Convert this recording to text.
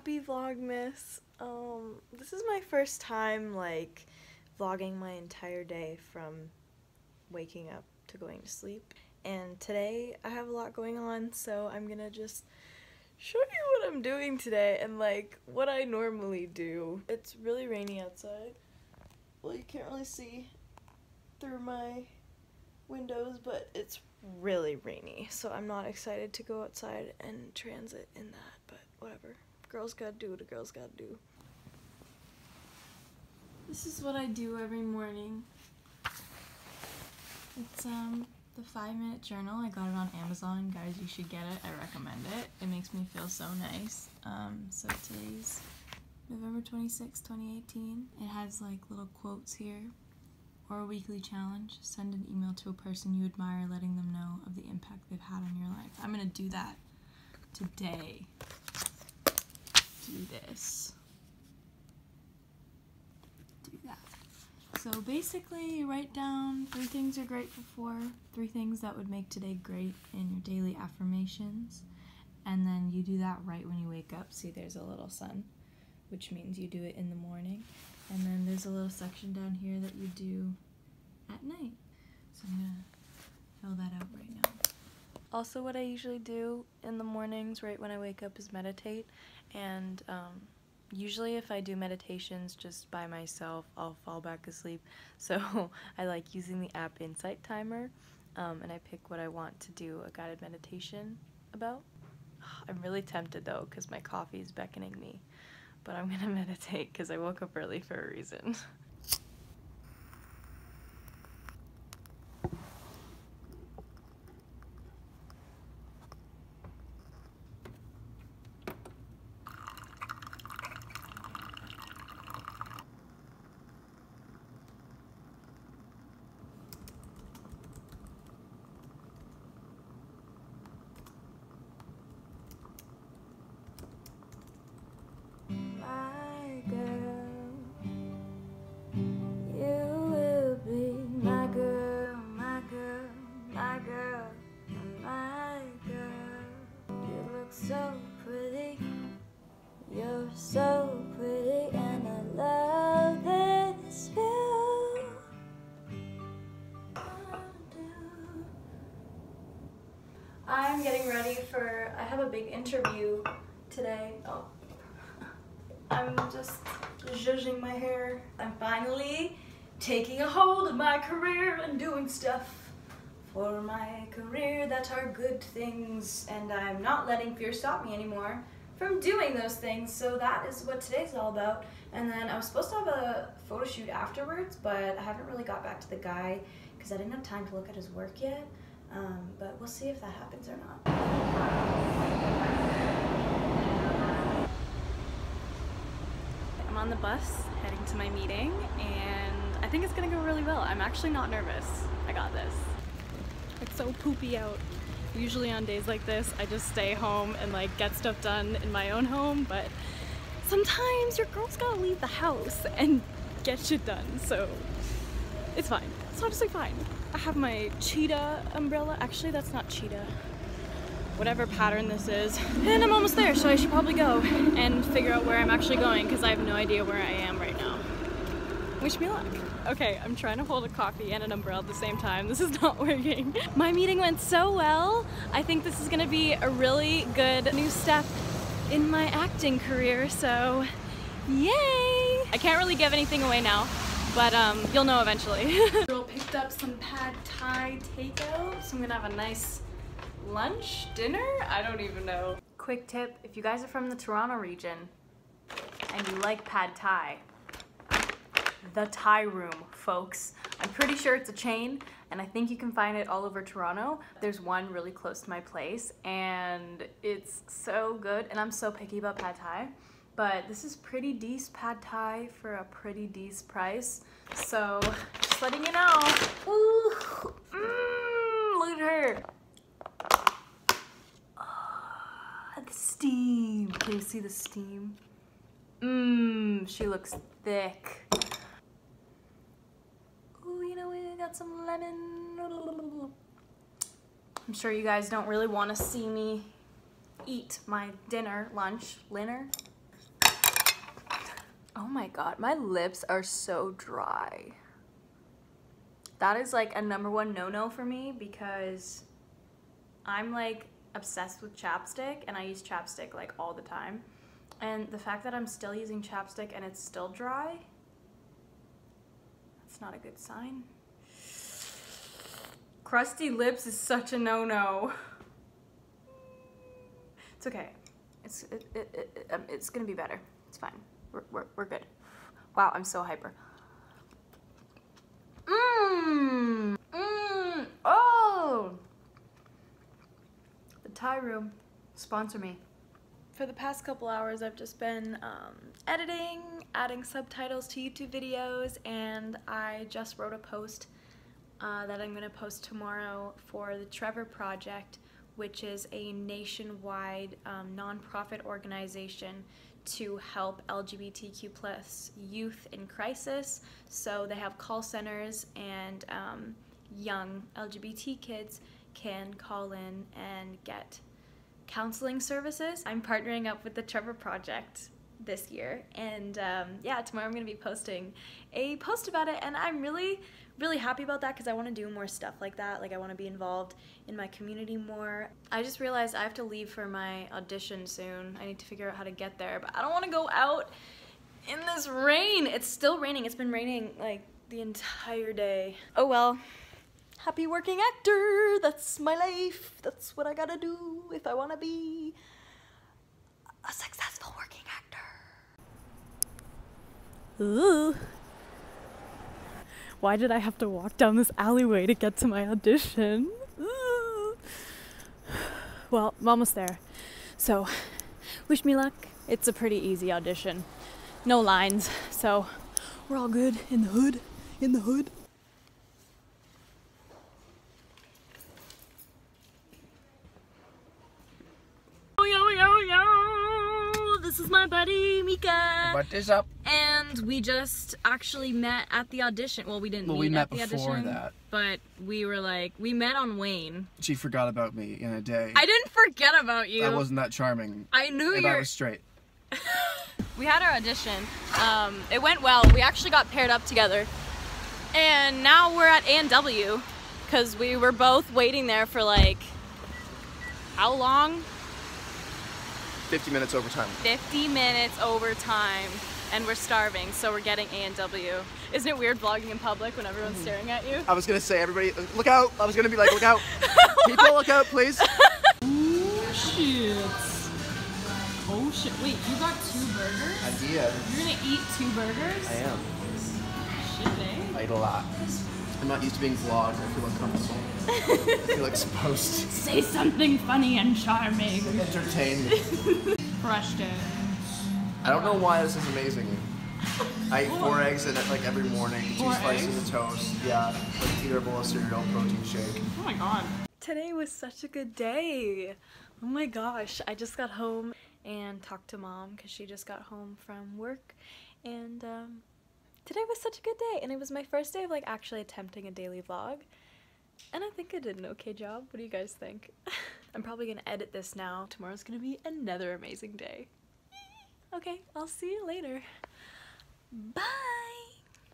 Happy Vlogmas. Um, this is my first time like vlogging my entire day from waking up to going to sleep. And today I have a lot going on, so I'm gonna just show you what I'm doing today and like what I normally do. It's really rainy outside. Well, you can't really see through my windows, but it's really rainy, so I'm not excited to go outside and transit in that, but whatever. Girls gotta do what a girl's gotta do. This is what I do every morning. It's um the five minute journal. I got it on Amazon. Guys, you should get it. I recommend it. It makes me feel so nice. Um, so today's November 26, 2018. It has like little quotes here or a weekly challenge. Send an email to a person you admire, letting them know of the impact they've had on your life. I'm gonna do that today. Do this. Do that. So basically, you write down three things you're grateful for, three things that would make today great in your daily affirmations, and then you do that right when you wake up. See, there's a little sun, which means you do it in the morning. And then there's a little section down here that you do at night. So I'm gonna fill that out right now. Also, what I usually do in the mornings, right when I wake up, is meditate. And um, usually, if I do meditations just by myself, I'll fall back asleep. So I like using the app Insight Timer, um, and I pick what I want to do a guided meditation about. I'm really tempted though, because my coffee is beckoning me but I'm gonna meditate because I woke up early for a reason. so pretty, you're so pretty, and I love this view. I'm getting ready for. I have a big interview today. Oh. I'm just zhuzhing my hair. I'm finally taking a hold of my career and doing stuff for my career that are good things and I'm not letting fear stop me anymore from doing those things so that is what today's all about and then I was supposed to have a photo shoot afterwards but I haven't really got back to the guy because I didn't have time to look at his work yet um, but we'll see if that happens or not. I'm on the bus heading to my meeting and I think it's gonna go really well. I'm actually not nervous. I got this. It's so poopy out. Usually on days like this, I just stay home and like get stuff done in my own home, but sometimes your girl's gotta leave the house and get shit done, so it's fine. It's honestly fine. I have my cheetah umbrella. Actually, that's not cheetah whatever pattern this is. And I'm almost there, so I should probably go and figure out where I'm actually going because I have no idea where I am right now. Wish me luck. Okay, I'm trying to hold a coffee and an umbrella at the same time. This is not working. My meeting went so well. I think this is gonna be a really good new step in my acting career, so yay! I can't really give anything away now, but um, you'll know eventually. Girl picked up some pad thai takeout, so I'm gonna have a nice lunch, dinner? I don't even know. Quick tip, if you guys are from the Toronto region and you like pad thai, the Thai Room, folks. I'm pretty sure it's a chain and I think you can find it all over Toronto. There's one really close to my place and it's so good and I'm so picky about pad thai. But this is pretty decent pad thai for a pretty decent price. So just letting you know. Ooh, mm, look at her. the steam. Can you see the steam? Mmm, she looks thick. Ooh, you know, we got some lemon. I'm sure you guys don't really want to see me eat my dinner, lunch, dinner. Oh my god, my lips are so dry. That is like a number one no-no for me because I'm like obsessed with chapstick and I use chapstick like all the time. And the fact that I'm still using chapstick and it's still dry, that's not a good sign. Crusty lips is such a no-no. It's okay. It's, it, it, it, um, it's gonna be better. It's fine. We're, we're, we're good. Wow, I'm so hyper. Mmm! Mmm! Oh! The Thai room. Sponsor me. For the past couple hours, I've just been um, editing, adding subtitles to YouTube videos, and I just wrote a post uh, that I'm going to post tomorrow for the Trevor Project, which is a nationwide um, nonprofit organization to help LGBTQ plus youth in crisis. So they have call centers and um, young LGBT kids can call in and get counseling services. I'm partnering up with the Trevor Project this year. And um, yeah tomorrow I'm gonna be posting a post about it and I'm really really happy about that because I want to do more stuff like that. Like I want to be involved in my community more. I just realized I have to leave for my audition soon. I need to figure out how to get there but I don't want to go out in this rain. It's still raining. It's been raining like the entire day. Oh well. Happy working actor. That's my life. That's what I gotta do if I want to be a successful working. Ooh. Why did I have to walk down this alleyway to get to my audition? Ooh. Well, I'm almost there. So, wish me luck. It's a pretty easy audition. No lines, so we're all good in the hood. In the hood. This is my buddy Mika. What is up? And we just actually met at the audition. Well, we didn't Well, meet we met at the before audition, that. but we were like, we met on Wayne. She forgot about me in a day. I didn't forget about you. I wasn't that charming. I knew you. I was straight. we had our audition. Um, it went well. We actually got paired up together, and now we're at A and W because we were both waiting there for like how long? 50 minutes overtime. 50 minutes overtime and we're starving so we're getting A&W. Isn't it weird vlogging in public when everyone's Mm-hmm. staring at you? I was gonna say, everybody, look out! I was gonna be like, look out! People, look out, please! Oh shit. Oh shit. Wait, you got two burgers? I did. You're gonna eat two burgers? I am. Shit, eh? I eat a lot. I'm not used to being vlogged. I feel uncomfortable. I feel exposed. Say something funny and charming. Entertained. Crushed it. I don't know why this is amazing. I eat four eggs in it like every morning, two Four slices eggs? of toast. Yeah, like either a bowl of cereal, protein shake. Oh my god. Today was such a good day. Oh my gosh. I just got home and talked to mom because she just got home from work. And um, today was such a good day. And it was my first day of like actually attempting a daily vlog. And I think I did an okay job. What do you guys think? I'm probably gonna edit this now. Tomorrow's gonna be another amazing day. Okay, I'll see you later. Bye!